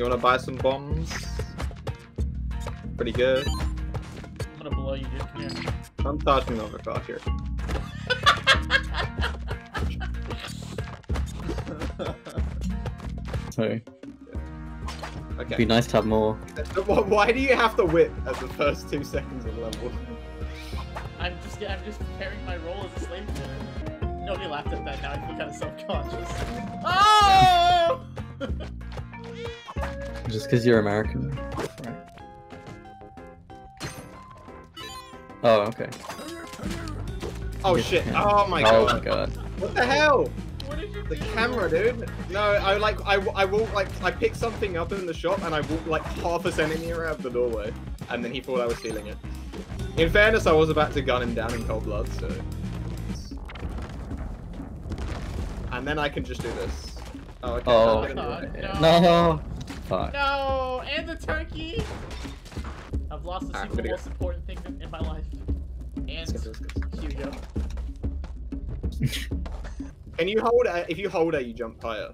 You wanna buy some bombs? Pretty good. I'm gonna blow you, dude. Come here. I'm touching over car here. So Okay. be nice to have more. Why do you have to whip at the first two seconds of level? I'm just I'm just preparing my role as a slave trader. Nobody laughed at that. Now I feel kind of self-conscious. Oh! Just because you're American. Right. Oh, okay. Oh shit! Oh my oh god! my god. What the hell? what The camera, dude. No, I like I, I walk like I picked something up in the shop and I walked like half a centimeter out of the doorway, and then he thought I was stealing it. In fairness, I was about to gun him down in cold blood, so. And then I can just do this. Oh, okay. Oh. I'm gonna do it. God, No. no. Fuck. No, and the turkey. I've lost the Alright, single video. most important thing in my life. Let's get And let's get Hugo. Can you hold A? If you hold A, you jump higher.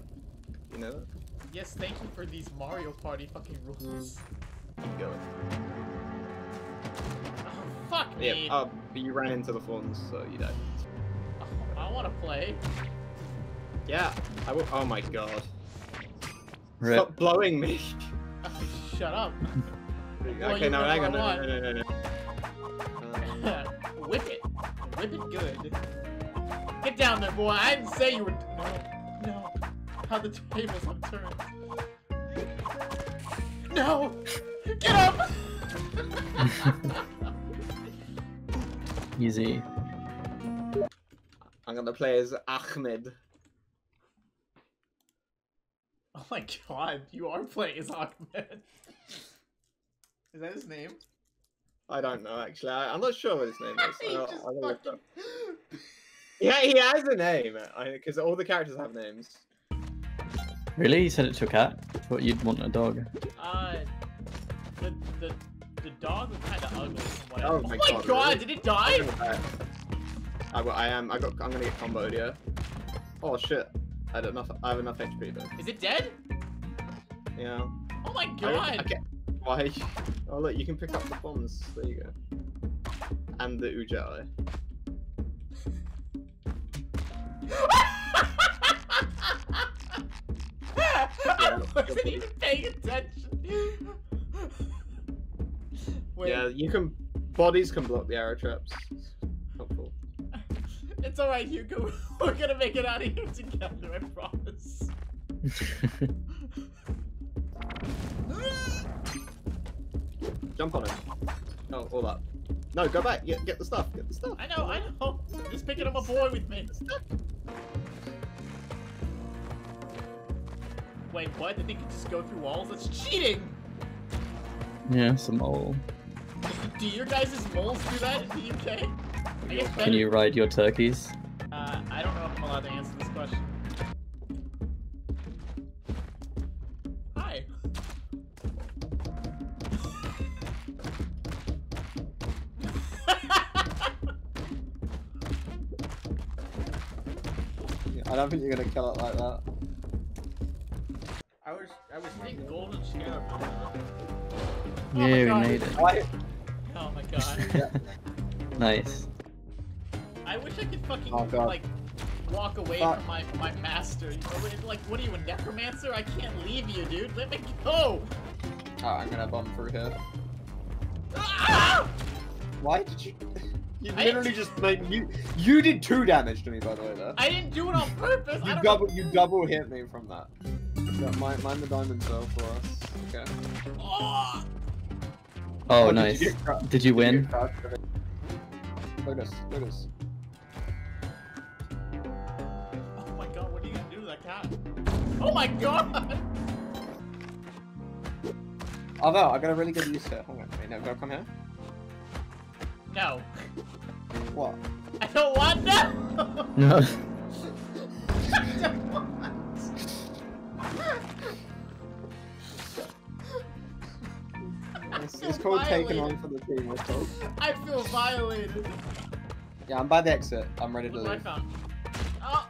You know that? Yes, thank you for these Mario Party fucking rules. Keep going. Oh, fuck me. Yeah, uh, but you ran into the thorns, so you died. Oh, I want to play. Yeah, I will. Oh my god. Rip. Stop blowing me. Shut up. Okay, you no, hang on, no, I no, no, no, no. no. Whip it. Whip it good. Get down there, boy. I didn't say you were. No. No. How the tables have turned. No! Get up! Easy. I'm gonna play as Ahmed. Oh my god, you are playing as Ahmed. Is that his name? I don't know actually. I, I'm not sure what his name is. He I'll- just I'll look fucking- Yeah, he has a name. Because all the characters have names. Really? You said it to a cat? Thought you'd want a dog. Uh, the the the dog was kind of ugly. From what I- Oh oh my my God, god, really? did it die? I, I am. I got. I'm gonna get comboed. Yeah. Oh shit. I don't enough. I have enough HP though. Is it dead? Yeah. Oh my I, god. okay. Why? Oh look, you can pick up the bombs. There you go. And the Ujai. I wasn't even paying attention. Yeah, you can. Bodies can block the arrow traps. It's helpful. it's alright, Hugo. We're gonna make it out of here together, I promise. Jump on it. Oh, all that. No, go back. Get, get the stuff. Get the stuff. I know, I know. I'm just picking up a boy with me. Wait, what? Did they could just go through walls? That's cheating! yeah, some mole. Do your guys' moles do that in the UK? I better. Can you ride your turkeys? Uh, I don't know if I'm allowed to answer this question. Hi. I don't think you're gonna kill it like that. I was I was thinking golden scarab. Oh yeah, my we God. made it. Why? Oh my god. Nice. I wish I could fucking Oh, God. like walk away Fuck. from my from my master. You know, what- like what are you a necromancer? I can't leave you, dude. Let me go. Alright, I'm gonna bomb through here. Ah! Why did you? You literally just made you. You did two damage to me, by the way. There. I didn't do it on purpose. I You don't double. You double hit me from that. Yeah, mind, mind the diamond cell for us. Okay. know. Oh! Oh, did nice. you Did you did win? get? Look at this. Look at this. oh my god, what are you gonna do to that cat? Oh my god! Although I got a really good use here. Hold on. Wait, no, go come here. No. What? I don't want no! No. It's, feel it's called taking violated. on for the team. It's called. I feel violated. Yeah, I'm by the exit. I'm ready to Look what I leave. Oh!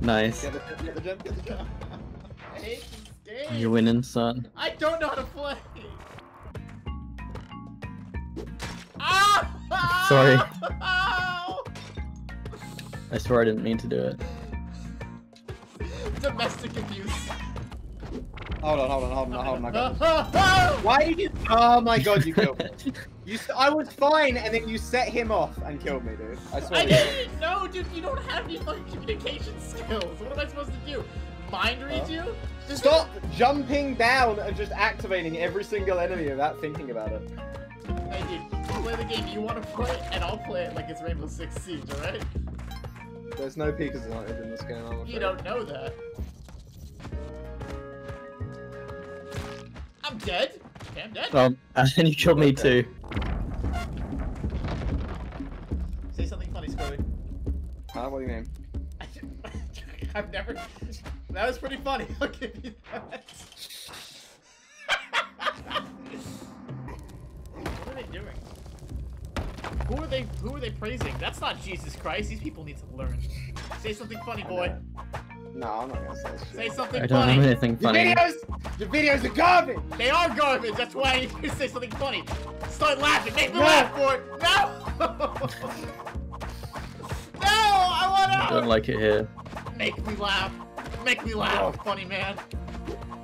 Nice. Get the. Get the gem. Get the gem. I hate game. You're winning, son. I don't know how to play. Ah! Sorry. Ow! I swear I didn't mean to do it. Domestic abuse. Hold on, hold on, hold on, hold on. I got! Why did you? Oh my god, you killed me. You, I was fine, and then you set him off and killed me, dude. I swear. I didn't know, dude. You don't have any fucking communication skills. What am I supposed to do? Mind read Huh? you? Just Stop jumping down and just activating every single enemy without thinking about it. Hey, dude. Play the game you want to play, and I'll play it like it's Rainbow Six Siege. All right? There's no United in this game. I'm You afraid. don't know that. I'm dead. Okay, I'm dead. Um, and then you killed me too. Say something funny, Scully. Huh? What do you mean? I've never. That was pretty funny. I'll give you that. what are they doing? Who are they? Who are they praising? That's not Jesus Christ. These people need to learn. Say something funny, boy. No, I'm not gonna say shit. Say something I don't funny. have anything Your funny. videos, your videos are garbage. They are garbage. That's why I need you to say something funny. Start laughing. Make me No. laugh, boy. No. no, I want I out. don't like it here. Make me laugh. Make me laugh, oh. funny man.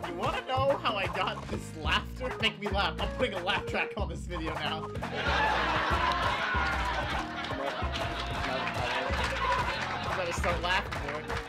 You wanna know how I got this laughter? Make me laugh. I'm putting a laugh track on this video now. You better start laughing, boy. Alright,